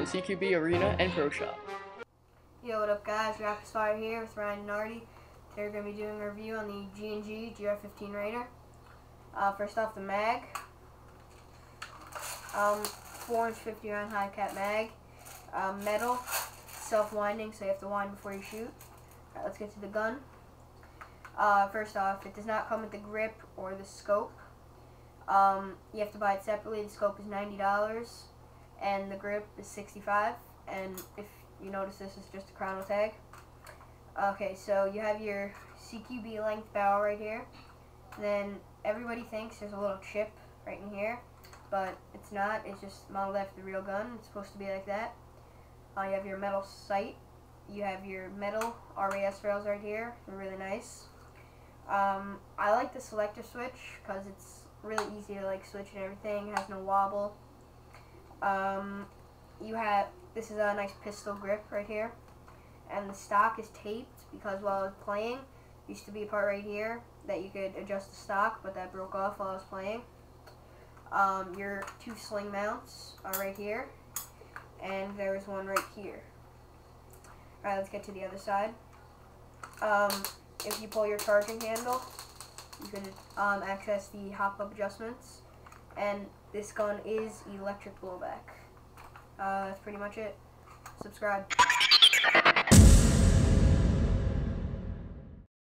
on CQB Arena and Pro Shop. Yo, what up guys? Rapid Fire here with Ryan Nardi. Today we're going to be doing a review on the G&G GR15 Raider. Uh, first off, the mag. Um, 450 round high cap mag. Uh, metal, self-winding, so you have to wind before you shoot. Alright, let's get to the gun. Uh, first off, it does not come with the grip or the scope. Um, you have to buy it separately. The scope is $90 and the grip is 65 and if you notice this is just a chrono tag. Okay, so you have your CQB length barrel right here. Then everybody thinks there's a little chip right in here, but it's not. It's just modeled after the real gun. It's supposed to be like that. Uh, you have your metal sight. You have your metal RAS rails right here. They're really nice. Um, I like the selector switch because it's really easy to like switch and everything. It has no wobble. Um, you have this is a nice pistol grip right here, and the stock is taped because while I was playing, used to be a part right here that you could adjust the stock, but that broke off while I was playing. Um, your two sling mounts are right here, and there's one right here. Alright, let's get to the other side. Um, if you pull your charging handle, you can um, access the hop-up adjustments, and this gun is electric blowback. Uh, that's pretty much it. Subscribe.